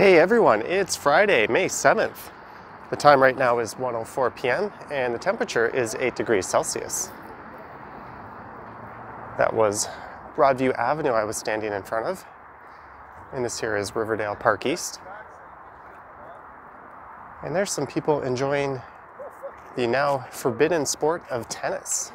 Hey everyone, it's Friday, May 7th. The time right now is 1:04 p.m. and the temperature is 8 degrees Celsius. That was Broadview Avenue I was standing in front of. And this here is Riverdale Park East. And there's some people enjoying the now forbidden sport of tennis.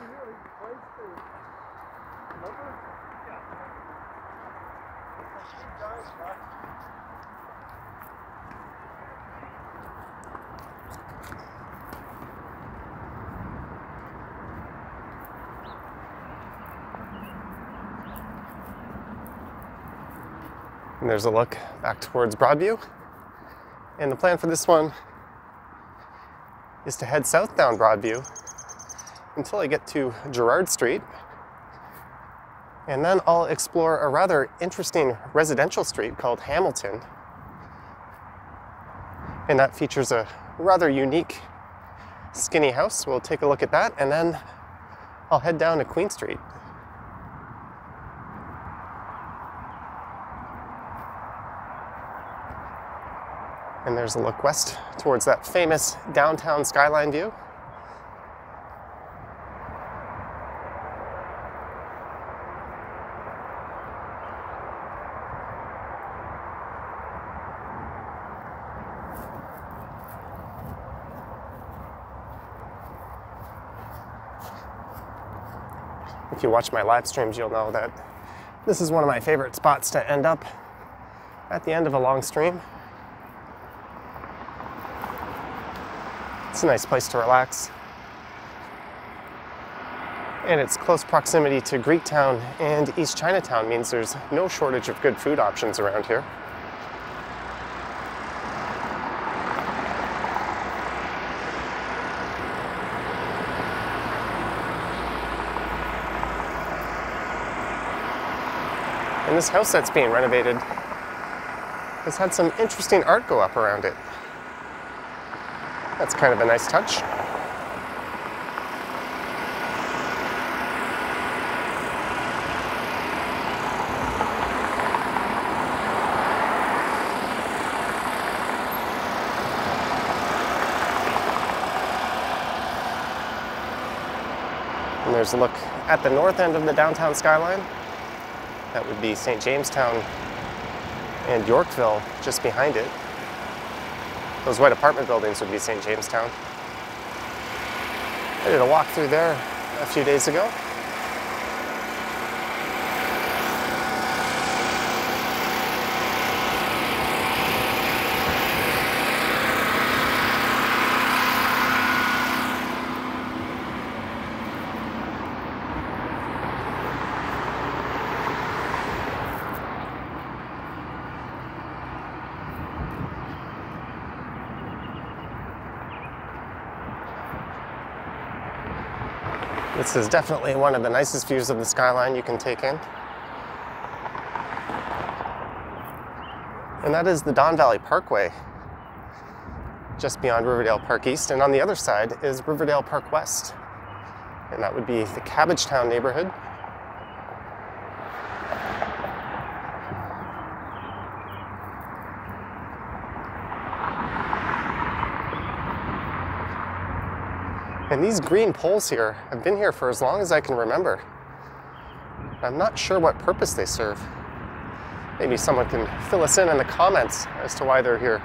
And there's a look back towards Broadview. And the plan for this one is to head south down Broadview until I get to Gerrard Street. And then I'll explore a rather interesting residential street called Hamilton. And that features a rather unique skinny house. We'll take a look at that and then I'll head down to Queen Street. And there's a look west towards that famous downtown skyline view. If you watch my live streams, you'll know that this is one of my favorite spots to end up at the end of a long stream. It's a nice place to relax. And its close proximity to Greektown and East Chinatown means there's no shortage of good food options around here. And this house that's being renovated has had some interesting art go up around it. That's kind of a nice touch. And there's a look at the north end of the downtown skyline. That would be St. Jamestown and Yorkville just behind it. Those white apartment buildings would be St. Jamestown. I did a walk through there a few days ago. This is definitely one of the nicest views of the skyline you can take in. And that is the Don Valley Parkway, just beyond Riverdale Park East. And on the other side is Riverdale Park West. And that would be the Cabbagetown neighborhood. And these green poles here have been here for as long as I can remember. I'm not sure what purpose they serve. Maybe someone can fill us in in the comments as to why they're here.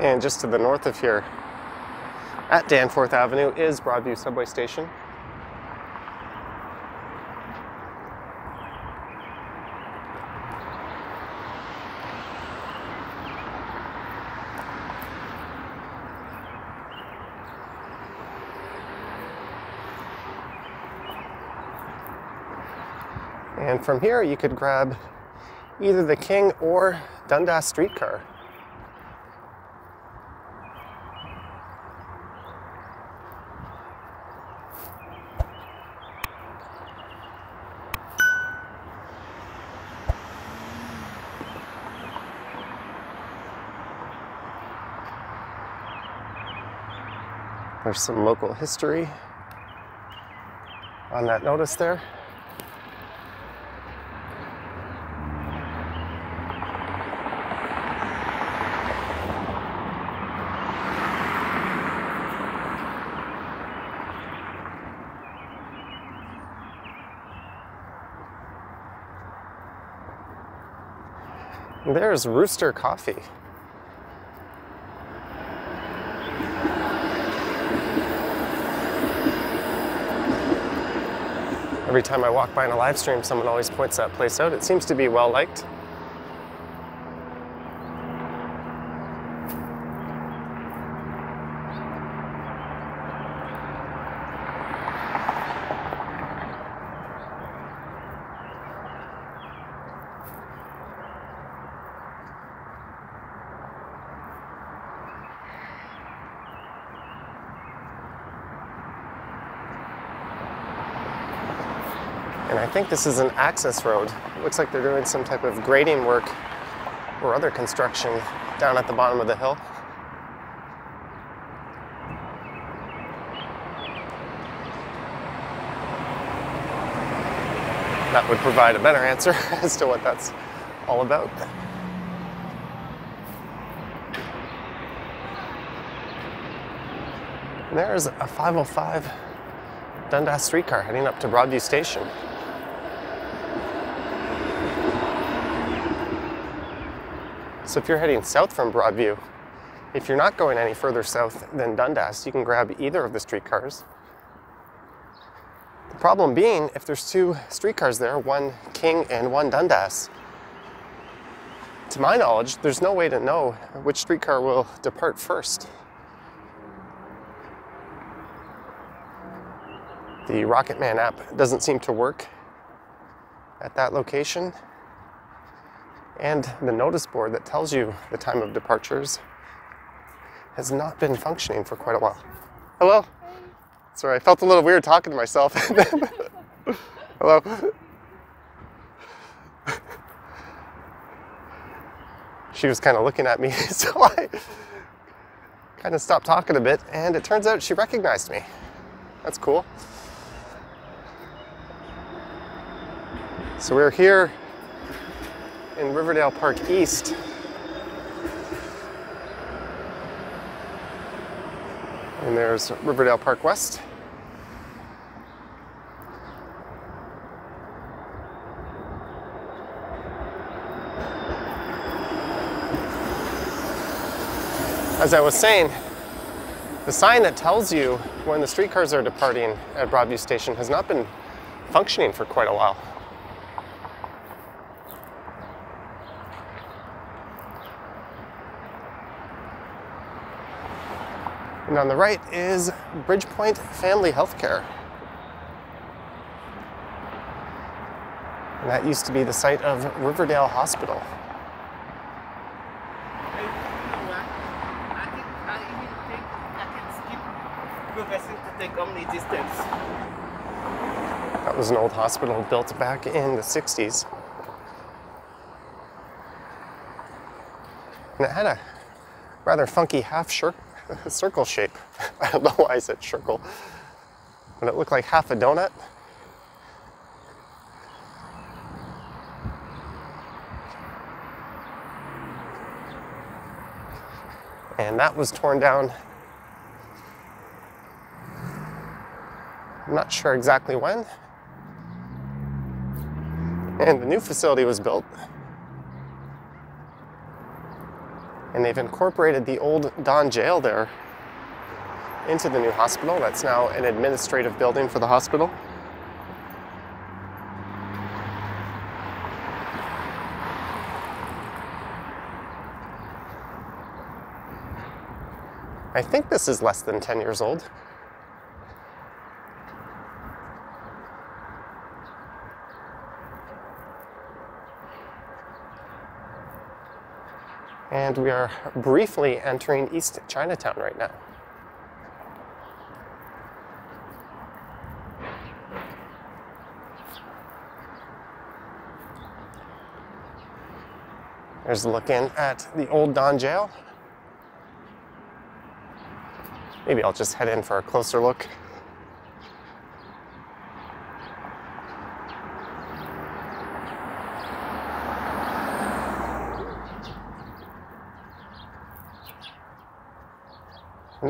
And just to the north of here, at Danforth Avenue is Broadview Subway Station. And from here, you could grab either the King or Dundas streetcar. There's some local history on that notice there. There's Rooster Coffee. Every time I walk by in a live stream, someone always points that place out. It seems to be well liked. I think this is an access road. It looks like they're doing some type of grading work or other construction down at the bottom of the hill. That would provide a better answer as to what that's all about. There's a 505 Dundas streetcar heading up to Broadview Station. So if you're heading south from Broadview, if you're not going any further south than Dundas, you can grab either of the streetcars. The problem being, if there's two streetcars there, one King and one Dundas, to my knowledge, there's no way to know which streetcar will depart first. The Rocketman app doesn't seem to work at that location. And the notice board that tells you the time of departures has not been functioning for quite a while. Hello? Sorry, I felt a little weird talking to myself. Hello? she was kind of looking at me, so I kind of stopped talking a bit, and it turns out she recognized me. That's cool. So we're here in Riverdale Park East. And there's Riverdale Park West. As I was saying, the sign that tells you when the streetcars are departing at Broadview Station has not been functioning for quite a while. And on the right is Bridgepoint Family Healthcare. And that used to be the site of Riverdale Hospital. That was an old hospital built back in the 60s. And it had a rather funky half circle shape. I don't know why I said circle, but it looked like half a donut. And that was torn down. I'm not sure exactly when. And the new facility was built. And they've incorporated the old Don jail there into the new hospital. That's now an administrative building for the hospital. I think this is less than 10 years old. And we are briefly entering East Chinatown right now. There's looking at the old Don Jail. Maybe I'll just head in for a closer look.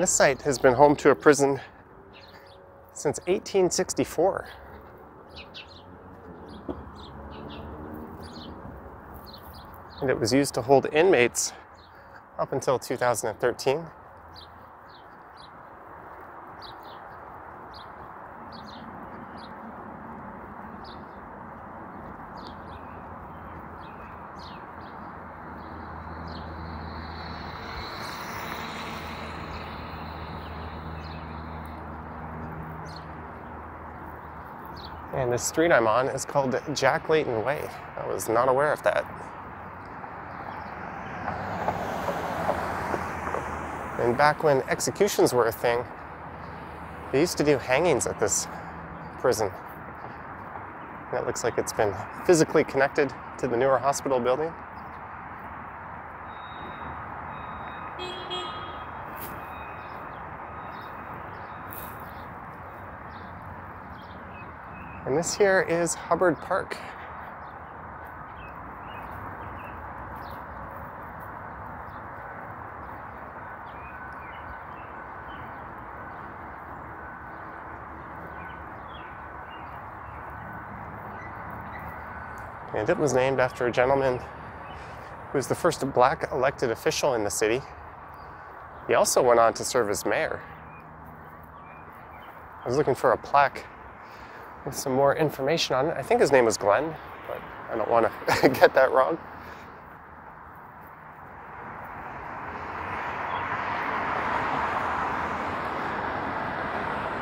This site has been home to a prison since 1864. And it was used to hold inmates up until 2013. And the street I'm on is called Jack Layton Way. I was not aware of that. And back when executions were a thing, they used to do hangings at this prison. It looks like it's been physically connected to the newer hospital building. This here is Hubbard Park. And it was named after a gentleman who was the first black elected official in the city. He also went on to serve as mayor. I was looking for a plaque with some more information on it. I think his name was Glenn, but I don't want to get that wrong.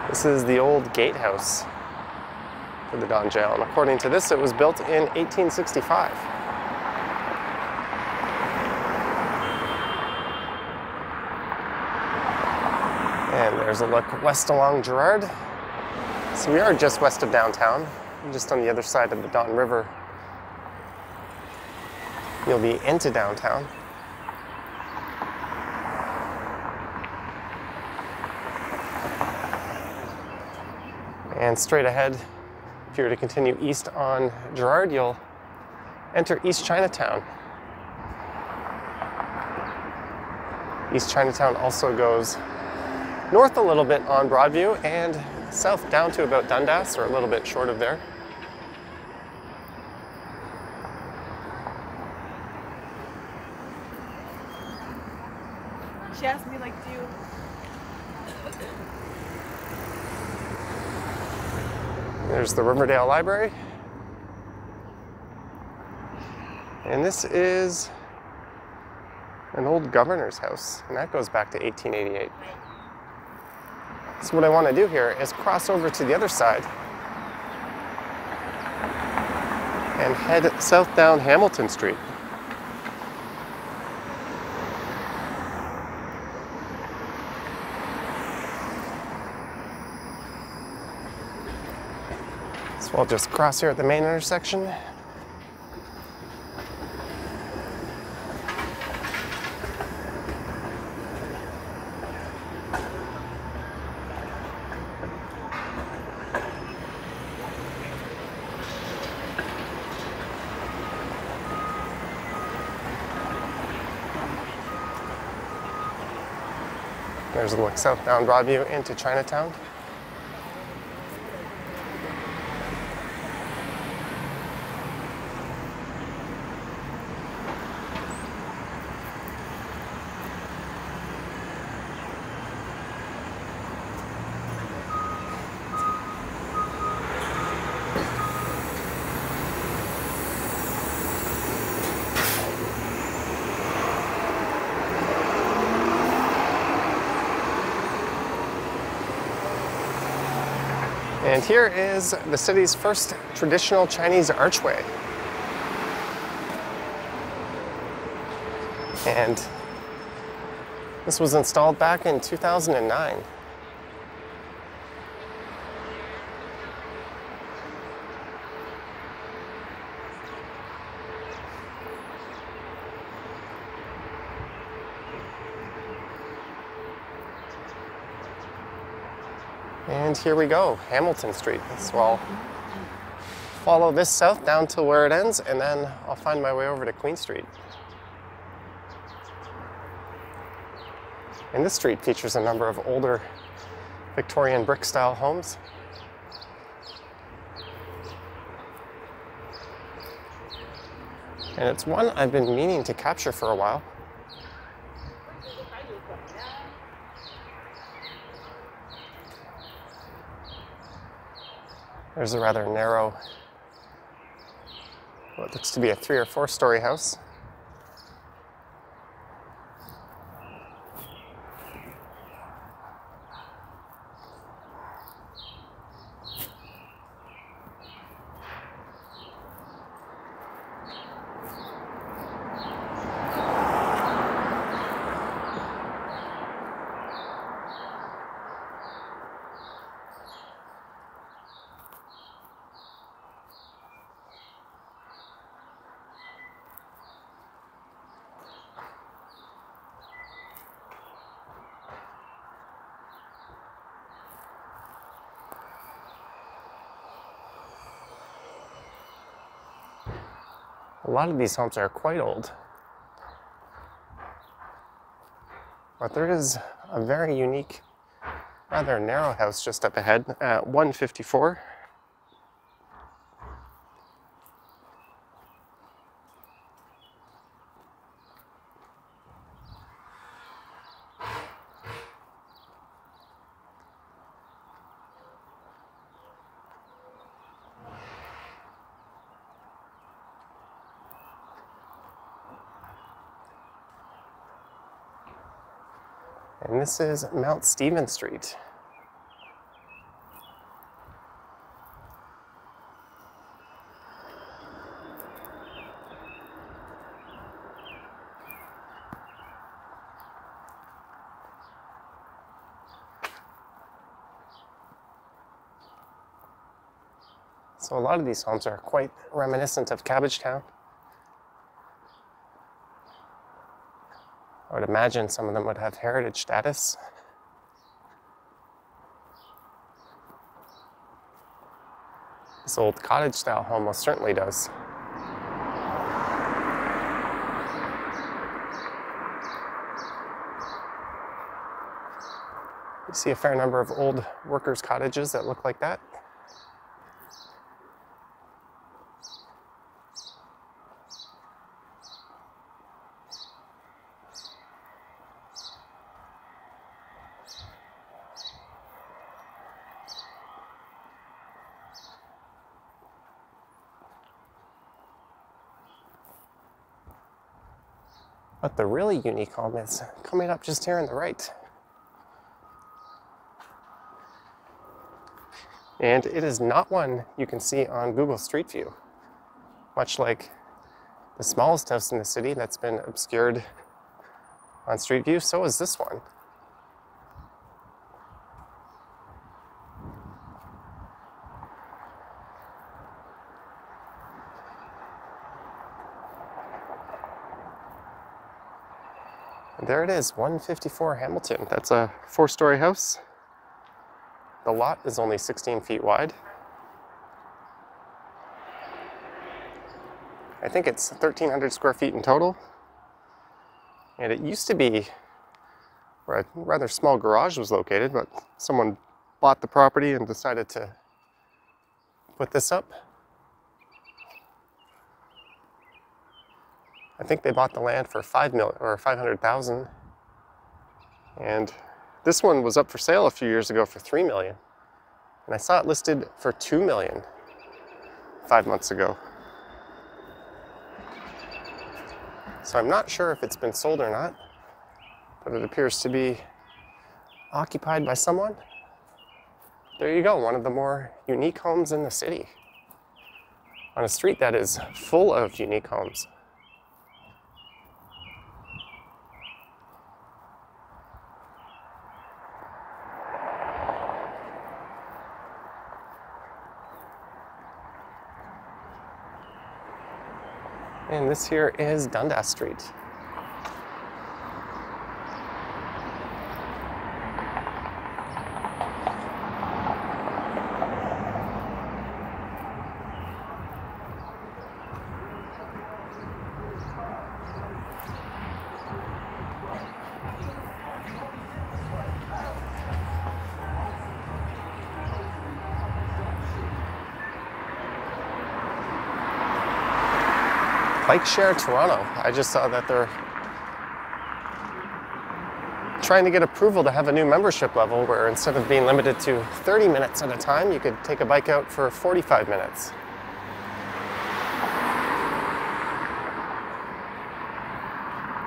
This is the old gatehouse for the Don Jail, and according to this, it was built in 1865. And there's a look west along Gerrard. So we are just west of downtown, just on the other side of the Don River. You'll be into downtown. And straight ahead, if you were to continue east on Gerrard, you'll enter East Chinatown. East Chinatown also goes north a little bit on Broadview and south down to about Dundas, or a little bit short of there. She asked me like, do you There's the Riverdale Library. And this is an old governor's house, and that goes back to 1888. So what I want to do here is cross over to the other side and head south down Hamilton Street. So I'll just cross here at the main intersection. There's a look south down Broadview into Chinatown. Here is the city's first traditional Chinese archway. And this was installed back in 2009. And here we go, Hamilton Street. So I'll follow this south down to where it ends, and then I'll find my way over to Queen Street. And this street features a number of older Victorian brick style homes. And it's one I've been meaning to capture for a while. There's a rather narrow, what looks to be a three or four story house. A lot of these homes are quite old. But there is a very unique, rather narrow house just up ahead at 154. And this is Mount Stephen Street. So a lot of these homes are quite reminiscent of Cabbagetown. I would imagine some of them would have heritage status. This old cottage style home most certainly does. You see a fair number of old workers' cottages that look like that. But the really unique home is coming up just here on the right. And it is not one you can see on Google Street View, much like the smallest house in the city that's been obscured on Street View, so is this one. There it is, 154 Hamilton. That's a four story house. The lot is only 16 feet wide. I think it's 1,300 square feet in total. And it used to be where a rather small garage was located, but someone bought the property and decided to put this up. I think they bought the land for five million or 500,000. And this one was up for sale a few years ago for 3 million. And I saw it listed for 2 million five months ago. So I'm not sure if it's been sold or not, but it appears to be occupied by someone. There you go, one of the more unique homes in the city. On a street that is full of unique homes. This here is Dundas Street. Bike Share Toronto. I just saw that they're trying to get approval to have a new membership level where instead of being limited to 30 minutes at a time, you could take a bike out for 45 minutes.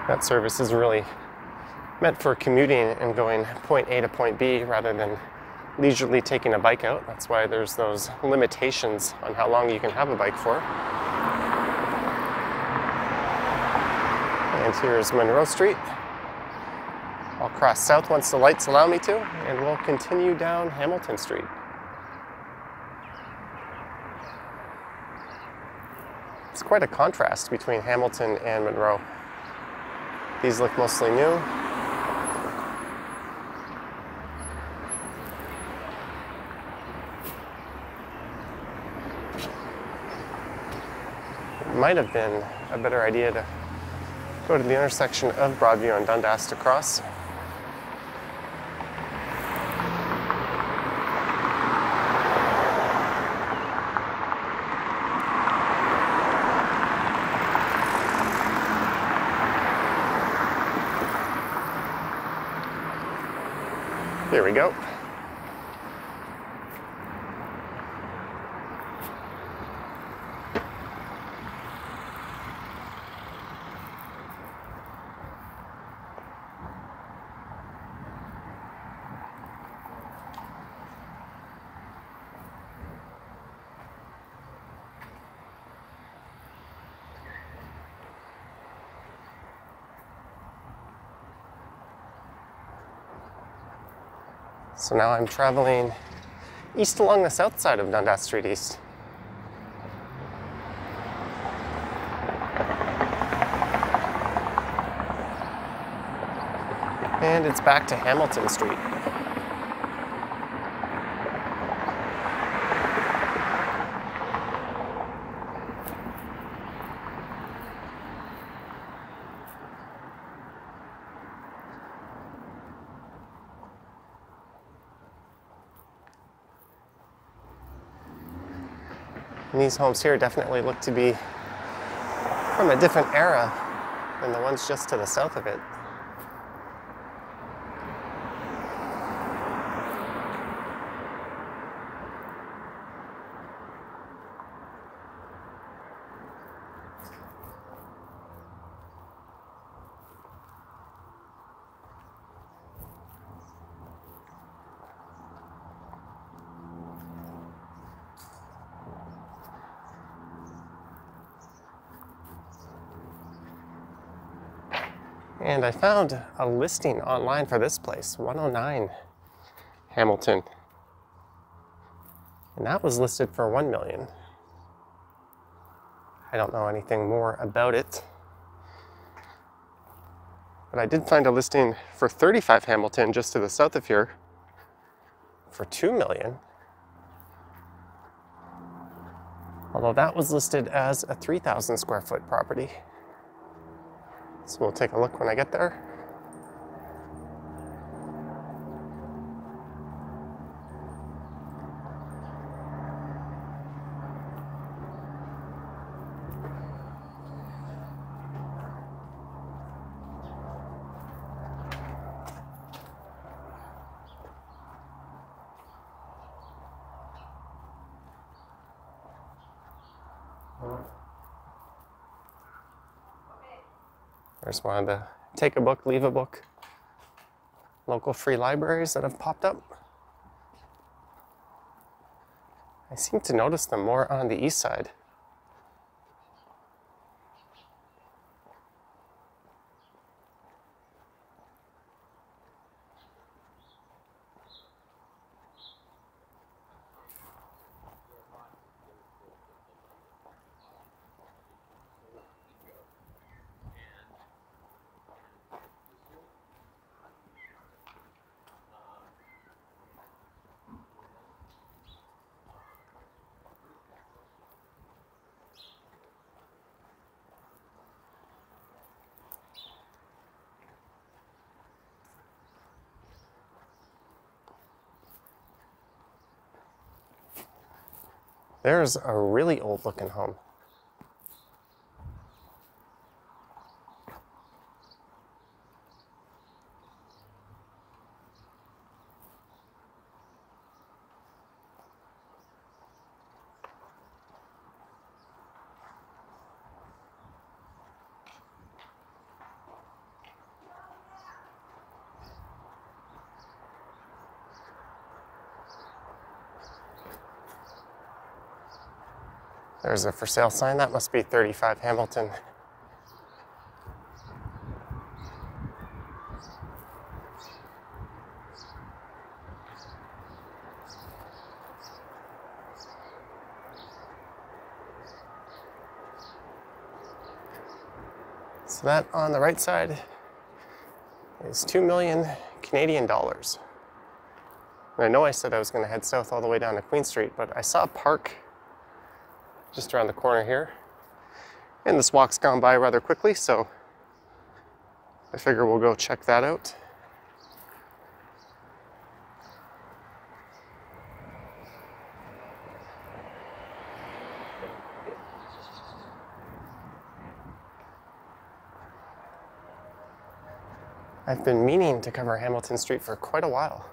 That service is really meant for commuting and going point A to point B rather than leisurely taking a bike out. That's why there's those limitations on how long you can have a bike for. Here's Munro Street. I'll cross south once the lights allow me to, and we'll continue down Hamilton Street. It's quite a contrast between Hamilton and Munro. These look mostly new. Might have been a better idea to go to the intersection of Broadview and Dundas to cross. Here we go. So now I'm traveling east along the south side of Dundas Street East. And it's back to Hamilton Street. These homes here definitely look to be from a different era than the ones just to the south of it. And I found a listing online for this place, 109 Hamilton. And that was listed for 1 million. I don't know anything more about it. But I did find a listing for 35 Hamilton just to the south of here for 2 million. Although that was listed as a 3,000 square foot property. So we'll take a look when I get there. There's just wanted to take a book, leave a book local free libraries that have popped up. I seem to notice them more on the east side. There's a really old looking home. There's a for sale sign. That must be 35 Hamilton. So that on the right side is 2 million Canadian dollars. And I know I said I was going to head south all the way down to Queen Street, but I saw a park just around the corner here. And this walk's gone by rather quickly, so I figure we'll go check that out. I've been meaning to cover Hamilton Street for quite a while.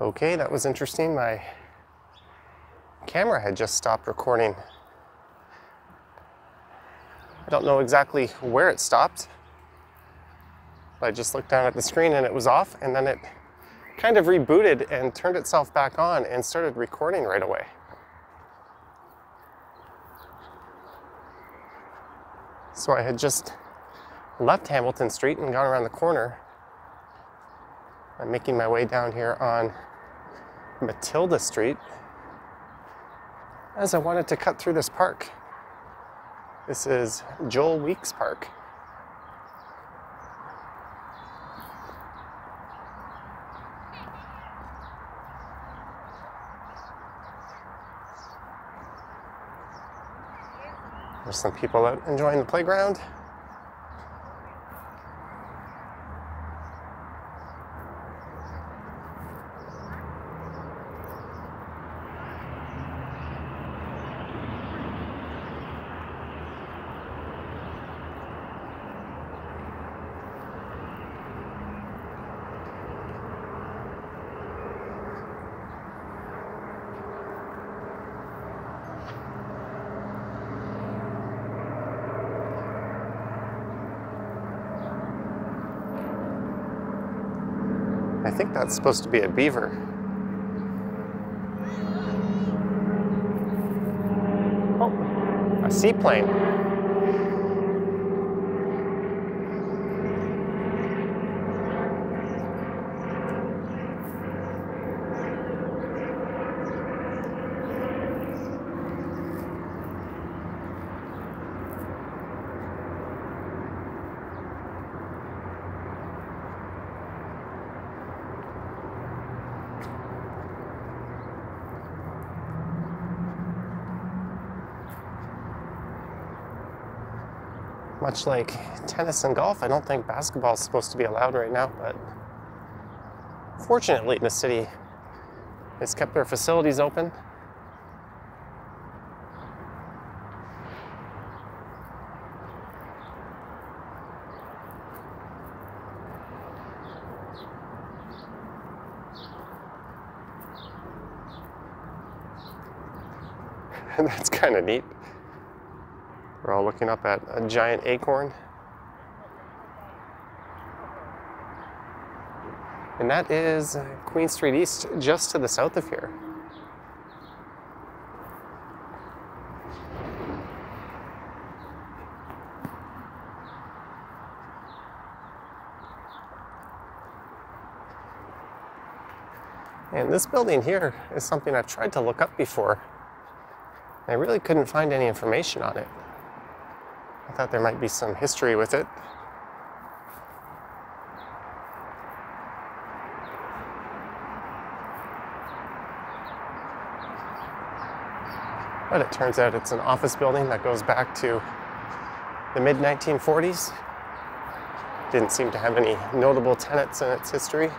Okay, that was interesting. My camera had just stopped recording. I don't know exactly where it stopped. I just looked down at the screen and it was off, and then it kind of rebooted and turned itself back on and started recording right away. So I had just left Hamilton Street and gone around the corner. I'm making my way down here on Matilda Street as I wanted to cut through this park. This is Joel Weeks Park. There's some people out enjoying the playground. I think that's supposed to be a beaver. Oh, a seaplane. Much like tennis and golf, I don't think basketball is supposed to be allowed right now, but fortunately, the city has kept their facilities open. That's kind of neat. We're all looking up at a giant acorn. And that is uh, Queen Street East, just to the south of here. And this building here is something I've tried to look up before. I really couldn't find any information on it. Thought there might be some history with it. But it turns out it's an office building that goes back to the mid 1940s. Didn't seem to have any notable tenants in its history.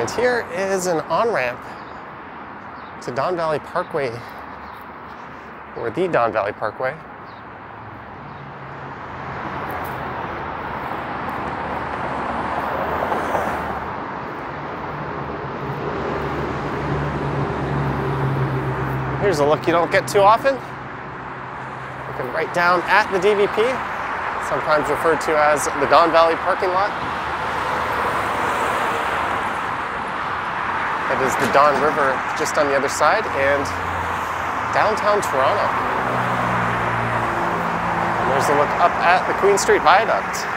And here is an on to Don Valley Parkway, or the Don Valley Parkway. Here's a look you don't get too often. Looking right down at the DVP. sometimes referred to as the Don Valley parking lot. That is the Don River just on the other side and downtown Toronto. And there's a look up at the Queen Street Viaduct.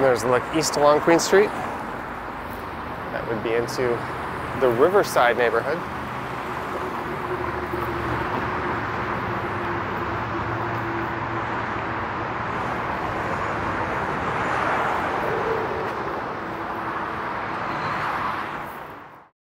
So there's a look east along Queen Street. That would be into the Riverside neighborhood.